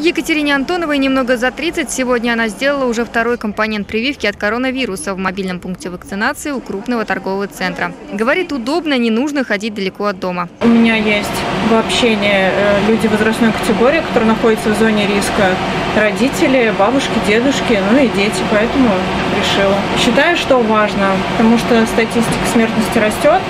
Екатерине Антоновой немного за 30. Сегодня она сделала уже второй компонент прививки от коронавируса в мобильном пункте вакцинации у крупного торгового центра. Говорит, удобно, не нужно ходить далеко от дома. У меня есть в общении э, люди возрастной категории, которые находятся в зоне риска. Родители, бабушки, дедушки, ну и дети, поэтому решила. Считаю, что важно, потому что статистика смертности растет,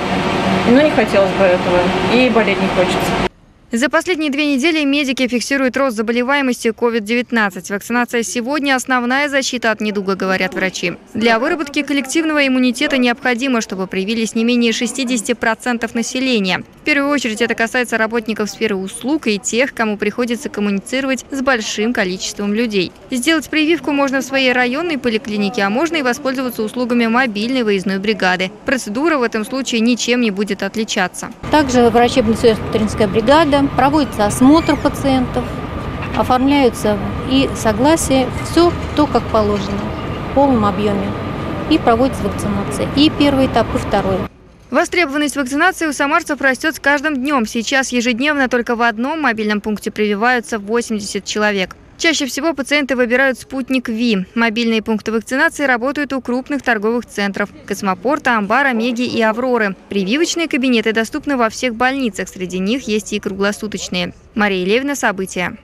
но не хотелось бы этого, и болеть не хочется. За последние две недели медики фиксируют рост заболеваемости COVID-19. Вакцинация сегодня – основная защита от недуга, говорят врачи. Для выработки коллективного иммунитета необходимо, чтобы привились не менее 60% населения. В первую очередь это касается работников сферы услуг и тех, кому приходится коммуницировать с большим количеством людей. Сделать прививку можно в своей районной поликлинике, а можно и воспользоваться услугами мобильной выездной бригады. Процедура в этом случае ничем не будет отличаться. Также врачебно-сестринская бригада проводится осмотр пациентов, оформляются и согласие, все то, как положено, в полном объеме. И проводится вакцинация. И первый этап, и второй. Востребованность вакцинации у самарцев растет с каждым днем. Сейчас ежедневно только в одном мобильном пункте прививаются 80 человек. Чаще всего пациенты выбирают спутник ВИ. Мобильные пункты вакцинации работают у крупных торговых центров – Космопорта, Амбара, Меги и Авроры. Прививочные кабинеты доступны во всех больницах, среди них есть и круглосуточные. Мария Левина, События.